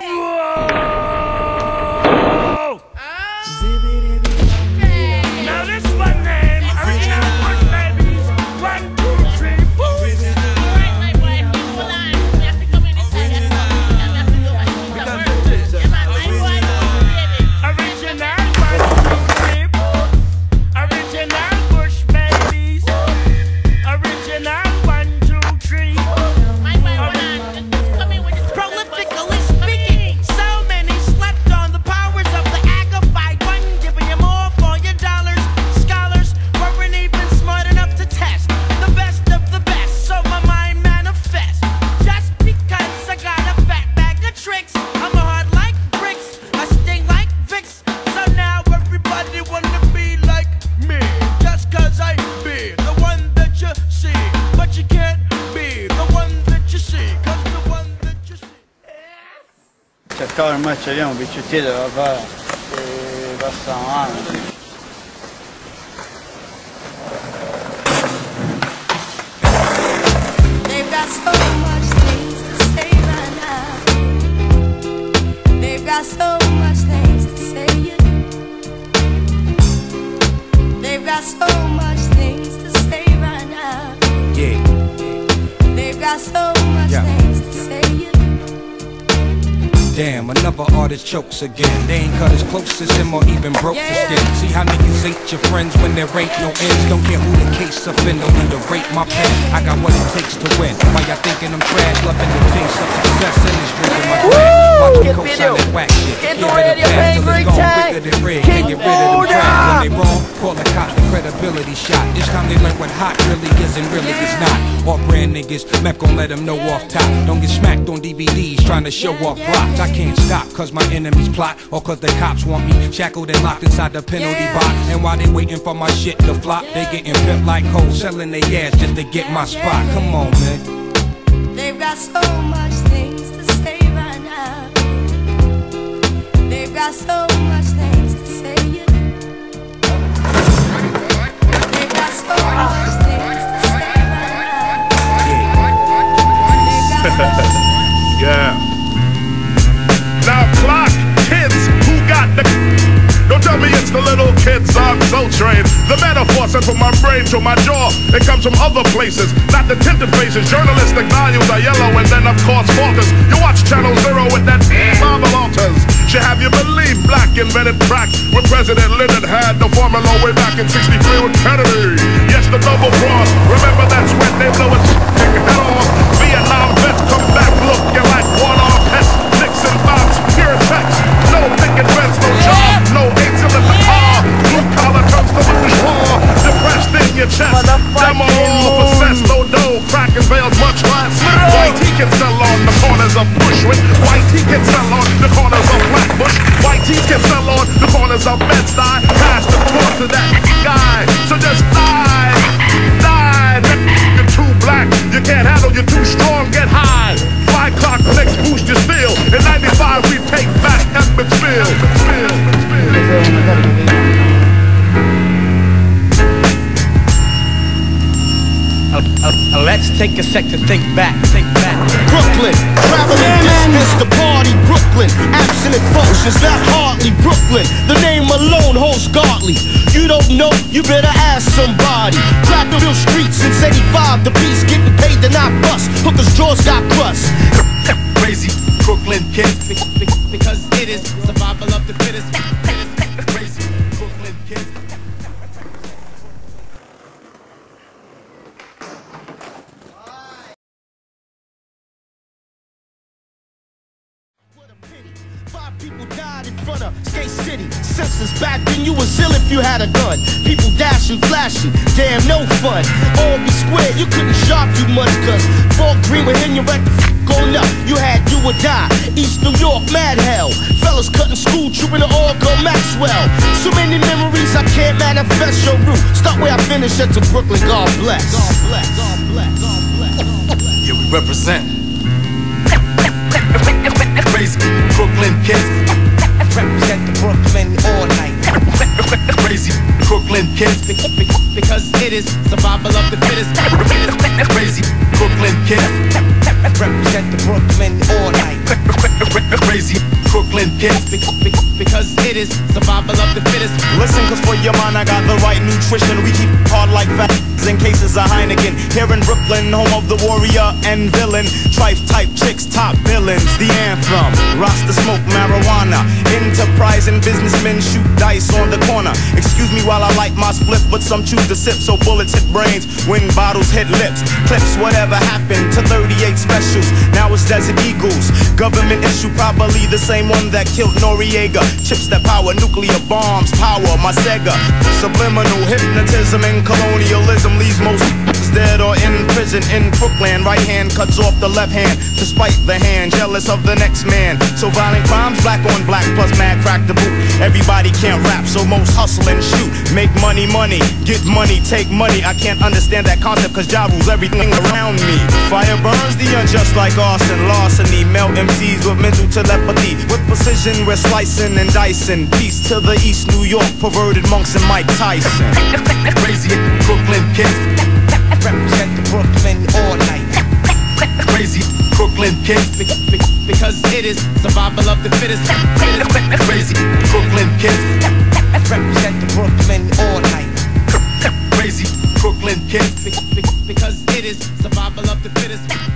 Now cercavo ormai c'abbiamo un bicciottino da fare, e bastava mano. Another artist chokes again. They ain't cut as close as him or even broke the skin. See how niggas ain't your friends when there ain't no ends. Don't care who the case offend, don't need to rate my pen. I got what it takes to win. Why y'all thinking I'm trash? Loving the taste of success and it's drinking my glass. Watch me co-sign that whack shit. Get ready rid call the cops, the credibility shot. This time they learn what hot really is and really is not. Off brand niggas, Meth gon' let them know off top. Don't get smacked on DVDs trying to show off blocks. I can't stop cause my enemies plot or cause the cops want me shackled and locked inside the penalty box. And while they waiting for my shit to flop, they getting pimped like hoes, selling their ass just to get my spot. Come on, man. They've got so much things to say right now. They've got so sent from my brain to my jaw. It comes from other places, not the tinted faces. Journalistic values are yellow and then of course falters. You watch Channel Zero with that marble altars. Should have you believe black invented crack when President Lyndon had the formula way back in 63 with Kennedy. Yes, the double cross. Remember that's when they blow it. Bushwick. White he can sell on the corners of Flatbush. White he can sell on the corners of Bed-Stuy. Pass the torch to that guy. So just die. Uh, uh, let's take a sec to think back, think back. Brooklyn, traveling distance to party Brooklyn. Absent functions, not hardly Brooklyn. The name alone holds godly. You don't know, you better ask somebody. Crackville streets since 85, the beast getting paid to not bust. Hookers' jaws got crust. Crazy Brooklyn kids, be- be- because it is survival of the fittest. People died in front of Skate City. Senseless back then, you was ill if you had a gun. People dashing, flashing, damn, no fun. Albee Square, you couldn't shop too much, cause Fort Greene would hit you right the f on up. You had do or die. East New York, mad hell. Fellas cutting school, trooping to Oracle Maxwell. So many memories, I can't manifest your route. Start where I finish at to Brooklyn, God bless. God bless, God bless, God bless. Yeah, we represent. Crazy Brooklyn kids. Represent the Brooklyn all night. Crazy Brooklyn kids. be- be- Because it is survival of the fittest. Crazy Brooklyn kids. Represent the Brooklyn all night. Crazy Brooklyn kids, be- be- because it is survival of the fittest. Listen, cause for your mind I got the right nutrition. We keep hard like fat in cases of Heineken. Here in Brooklyn, home of the warrior and villain. Trife type chicks, top villains. The anthem. Rasta smoke marijuana. Enterprising businessmen shoot dice on the corner. Excuse me while I light my split, but some choose to sip so bullets hit brains when bottles hit lips. Clips, whatever happened to 38 specials. Now it's Desert Eagles. Government issue, probably the same one that killed Noriega. Chips that power nuclear bombs, power my Sega. Subliminal hypnotism and colonialism leaves most dead or in prison in Brooklyn. Right hand cuts off the left hand to spite the hand, jealous of the next man. So violent crimes, black on black, plus mad crack the boot. Everybody can't rap, so most hustle and shoot. Make money, money, get money, take money. I can't understand that concept, cause Ja rules everything around me. Fire burns the unjust like arson, larceny. Melt MCs with mental telepathy. With precision, we're slicing and dicing. Peace to the East New York, perverted monks and Mike Tyson. Crazy Brooklyn kids, Brooklyn all night. Crazy Brooklyn kids, be- be- because it is survival of the fittest. Crazy Brooklyn kids, represent the Brooklyn all night. Crazy Brooklyn kids, be- be- because it is survival of the fittest.